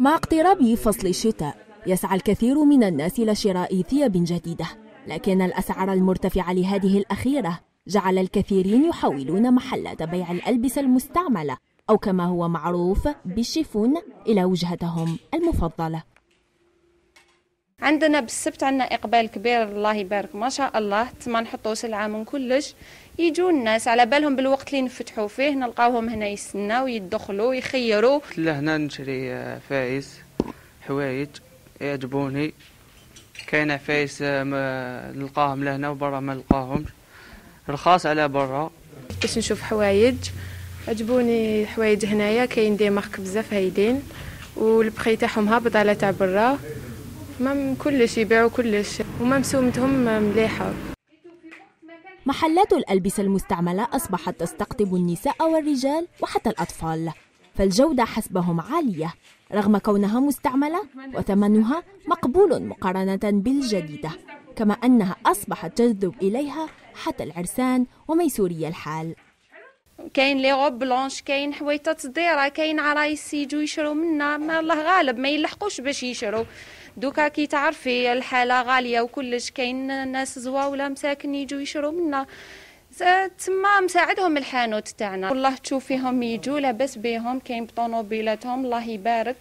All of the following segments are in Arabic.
مع اقتراب فصل الشتاء. يسعى الكثير من الناس إلى شراء ثياب جديدة. لكن الأسعار المرتفعة لهذه الأخيرة جعل الكثيرين يحولون محلات بيع الألبسة المستعملة أو كما هو معروف بالشيفون إلى وجهتهم المفضلة. عندنا بالسبت عندنا إقبال كبير الله يبارك ما شاء الله. تما نحطوا سلعه من كلش. يجوا الناس على بالهم بالوقت اللي نفتحوا فيه نلقاوهم هنا يستناو يدخلوا يخيروا لهنا نشري فايس حوايج يعجبوني. كاين عفايس نلقاهم لهنا وبرا ما نلقاهمش. رخاص على برا. باش نشوف حوايج. عجبوني حوايج هنايا كاين دي مارك بزاف هايلين. والبخي تاعهم هابط على تاع برا. ما كلش يبيعوا كلش. وممسومتهم مليحة. محلات الألبسة المستعملة أصبحت تستقطب النساء والرجال وحتى الأطفال فالجودة حسبهم عالية. رغم كونها مستعملة وثمنها مقبول مقارنة بالجديدة كما أنها أصبحت تجذب إليها حتى العرسان وميسوري الحال. كاين لي غوب بلونش كاين حويطه صديره كاين عرايس يجوا يشرو منا ما الله غالب ما يلحقوش باش يشرو. دوكا كي تعرفي الحالة غالية وكلش كاين ناس زواوله مساكن يجوا يشرو منا. تما مساعدهم الحانوت تاعنا. والله تشوفيهم يجوا لاباس بيهم كاين بطونوبيلاتهم الله يبارك.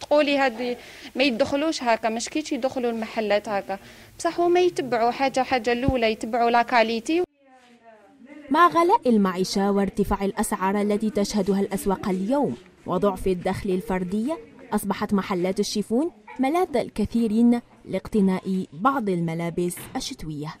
تقولي هادي ما يدخلوش هكا مش كيش يدخلوا المحلات هكا. بصح هما يتبعوا حاجة حاجة الأولى يتبعوا لا كاليتي مع غلاء المعيشة وارتفاع الأسعار التي تشهدها الأسواق اليوم وضعف الدخل الفردي أصبحت محلات الشيفون ملاذ الكثيرين لاقتناء بعض الملابس الشتوية.